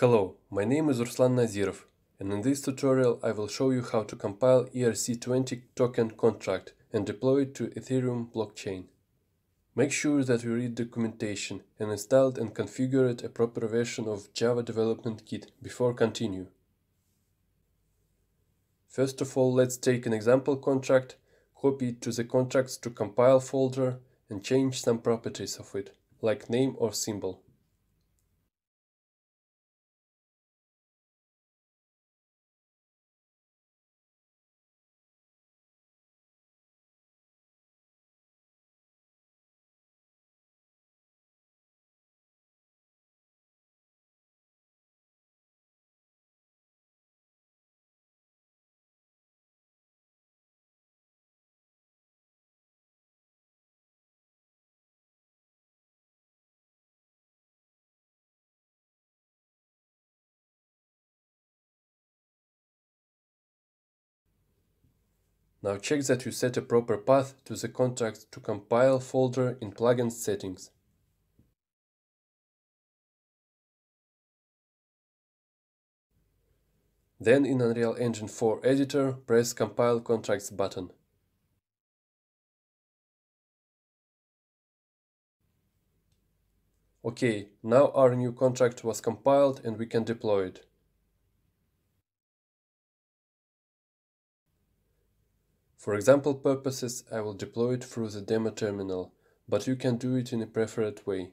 Hello, my name is Ruslan Nazirov, and in this tutorial I will show you how to compile ERC20 token contract and deploy it to Ethereum blockchain. Make sure that you read documentation and installed and configured a proper version of Java Development Kit before continue. First of all, let's take an example contract, copy it to the contracts to compile folder and change some properties of it, like name or symbol. Now check that you set a proper path to the contract to compile folder in plugins settings. Then in Unreal Engine 4 editor, press Compile Contracts button. OK, now our new contract was compiled and we can deploy it. For example purposes, I will deploy it through the demo terminal, but you can do it in a preferred way.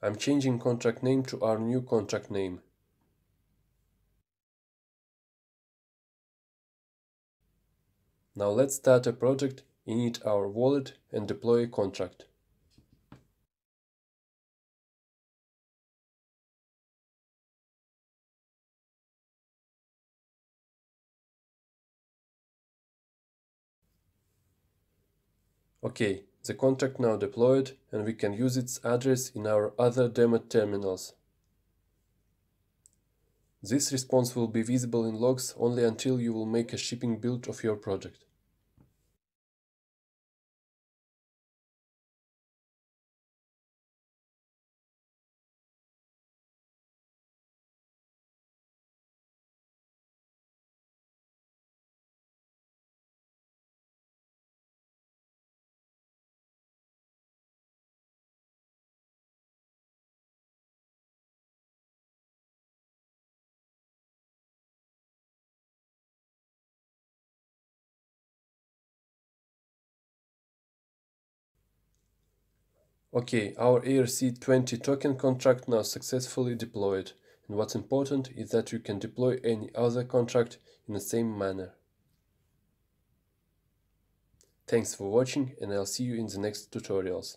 I'm changing contract name to our new contract name. Now let's start a project, init our wallet and deploy a contract. OK, the contract now deployed and we can use its address in our other demo terminals. This response will be visible in logs only until you will make a shipping build of your project. Okay, our ERC20 token contract now successfully deployed, and what's important is that you can deploy any other contract in the same manner. Thanks for watching and I'll see you in the next tutorials.